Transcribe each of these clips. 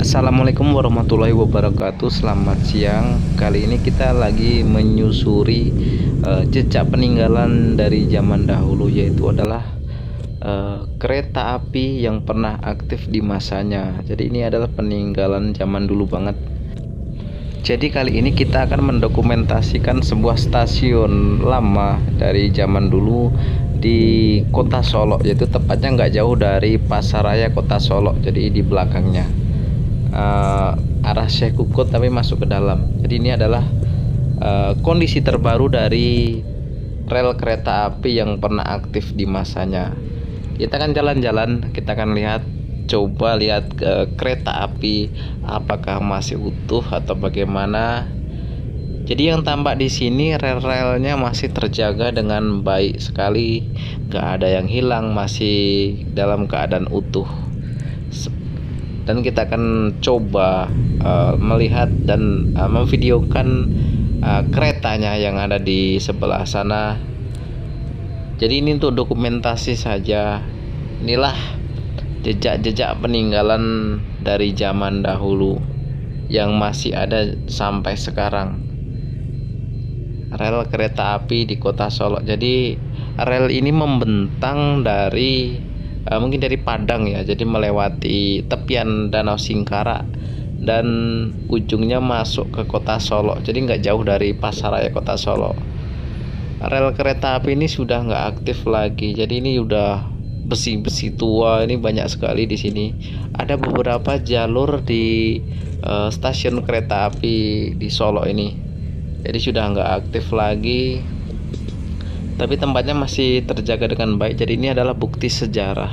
Assalamualaikum warahmatullahi wabarakatuh. Selamat siang. Kali ini kita lagi menyusuri uh, Jejak peninggalan dari zaman dahulu Yaitu adalah uh, Kereta api yang pernah aktif di masanya. Jadi ini adalah peninggalan zaman dulu banget. Jadi kali ini kita akan mendokumentasikan sebuah stasiun lama dari zaman dulu di kota Solo yaitu tepatnya nggak jauh dari Pasaraya kota Solo jadi di belakangnya uh, arah Syekh Kukut tapi masuk ke dalam. Jadi ini adalah uh, kondisi terbaru dari rel kereta api yang pernah aktif di masanya. Kita akan jalan-jalan, kita akan lihat coba lihat ke kereta api apakah masih utuh atau bagaimana. Jadi yang tampak di sini rel-relnya masih terjaga dengan baik sekali, gak ada yang hilang, masih dalam keadaan utuh dan kita akan coba uh, melihat dan uh, memvideokan uh, keretanya yang ada di sebelah sana. Jadi ini untuk dokumentasi saja. Inilah jejak-jejak peninggalan dari zaman dahulu yang masih ada sampai sekarang. Rel kereta api di kota Solo. Jadi rel ini membentang dari uh, mungkin dari Padang ya jadi melewati tepian Danau Singkara dan ujungnya masuk ke kota Solo. Jadi nggak jauh dari pasaraya kota Solo. Rel kereta api ini sudah nggak aktif lagi. Jadi ini udah besi-besi tua ini banyak sekali di sini. Ada beberapa jalur di uh, stasiun kereta api di Solo ini. Jadi sudah nggak aktif lagi tapi tempatnya masih terjaga dengan baik. Jadi ini adalah bukti sejarah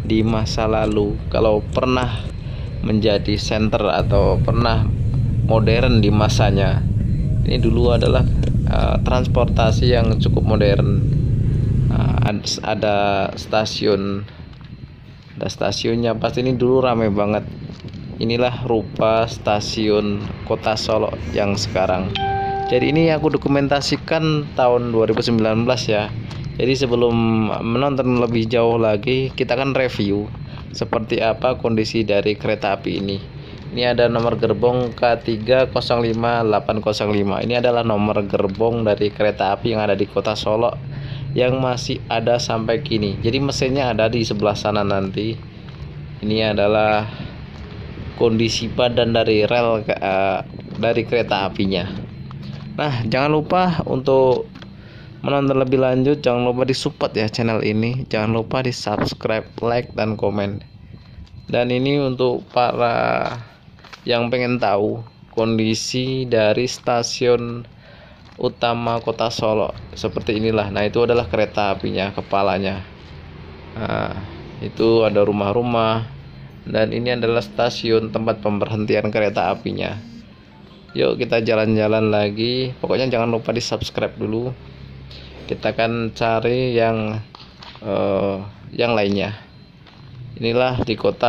di masa lalu. Kalau pernah menjadi center atau pernah modern di masanya ini dulu adalah uh, transportasi yang cukup modern. Uh, ada stasiun ada stasiunnya. Pasti ini dulu ramai banget. Inilah rupa stasiun kota Solo yang sekarang jadi ini aku dokumentasikan tahun 2019 ya. Jadi sebelum menonton lebih jauh lagi kita akan review seperti apa kondisi dari kereta api ini. Ini ada nomor gerbong K305805 ini adalah nomor gerbong dari kereta api yang ada di kota Solo yang masih ada sampai kini. Jadi mesinnya ada di sebelah sana nanti. Ini adalah kondisi badan dari rel uh, dari kereta apinya Nah, jangan lupa untuk menonton lebih lanjut, jangan lupa di support ya channel ini. Jangan lupa di subscribe, like, dan komen. Dan ini untuk para yang pengen tahu kondisi dari stasiun utama kota Solo seperti inilah. Nah, itu adalah kereta apinya, kepalanya. Nah, itu ada rumah-rumah dan ini adalah stasiun tempat pemberhentian kereta apinya yuk kita jalan-jalan lagi. Pokoknya jangan lupa di subscribe dulu. Kita akan cari yang uh, yang lainnya. Inilah di kota